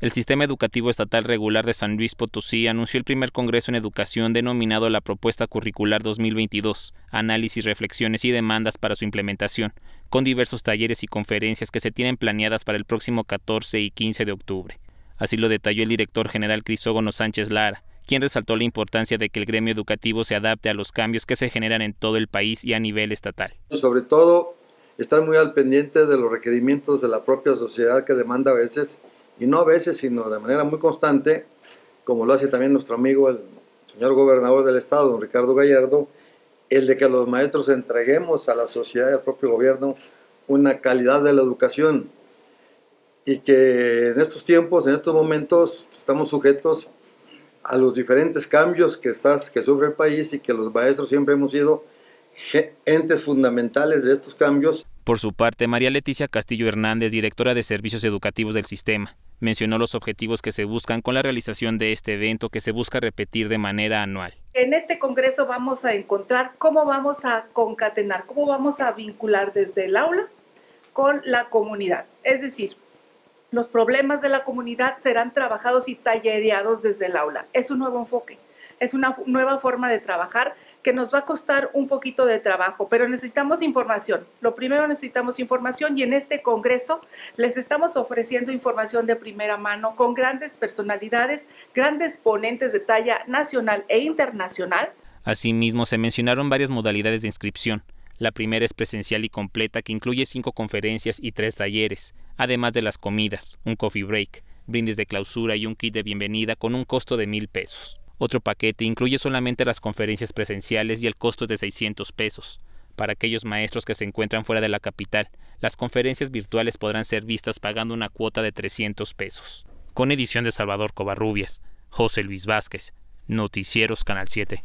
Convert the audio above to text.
El Sistema Educativo Estatal Regular de San Luis Potosí anunció el primer Congreso en Educación denominado la Propuesta Curricular 2022, análisis, reflexiones y demandas para su implementación, con diversos talleres y conferencias que se tienen planeadas para el próximo 14 y 15 de octubre. Así lo detalló el director general Crisógono Sánchez Lara, quien resaltó la importancia de que el gremio educativo se adapte a los cambios que se generan en todo el país y a nivel estatal. Sobre todo, estar muy al pendiente de los requerimientos de la propia sociedad que demanda a veces y no a veces, sino de manera muy constante, como lo hace también nuestro amigo el señor gobernador del estado, don Ricardo Gallardo, el de que los maestros entreguemos a la sociedad y al propio gobierno una calidad de la educación y que en estos tiempos, en estos momentos, estamos sujetos a los diferentes cambios que, estás, que sufre el país y que los maestros siempre hemos sido entes fundamentales de estos cambios. Por su parte, María Leticia Castillo Hernández, directora de Servicios Educativos del Sistema, mencionó los objetivos que se buscan con la realización de este evento que se busca repetir de manera anual. En este Congreso vamos a encontrar cómo vamos a concatenar, cómo vamos a vincular desde el aula con la comunidad. Es decir, los problemas de la comunidad serán trabajados y tallereados desde el aula. Es un nuevo enfoque, es una nueva forma de trabajar que nos va a costar un poquito de trabajo, pero necesitamos información. Lo primero necesitamos información y en este Congreso les estamos ofreciendo información de primera mano con grandes personalidades, grandes ponentes de talla nacional e internacional. Asimismo, se mencionaron varias modalidades de inscripción. La primera es presencial y completa que incluye cinco conferencias y tres talleres, además de las comidas, un coffee break, brindis de clausura y un kit de bienvenida con un costo de mil pesos. Otro paquete incluye solamente las conferencias presenciales y el costo es de 600 pesos. Para aquellos maestros que se encuentran fuera de la capital, las conferencias virtuales podrán ser vistas pagando una cuota de 300 pesos. Con edición de Salvador Covarrubias, José Luis Vázquez, Noticieros Canal 7.